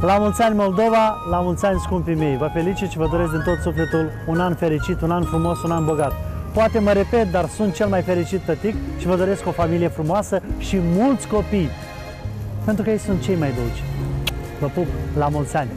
La mulți ani Moldova, la mulți ani scumpii mei. Vă felicit și vă doresc din tot sufletul un an fericit, un an frumos, un an bogat. Poate mă repet, dar sunt cel mai fericit tătic și vă doresc o familie frumoasă și mulți copii. Pentru că ei sunt cei mai dulci. Vă pup, la mulți ani!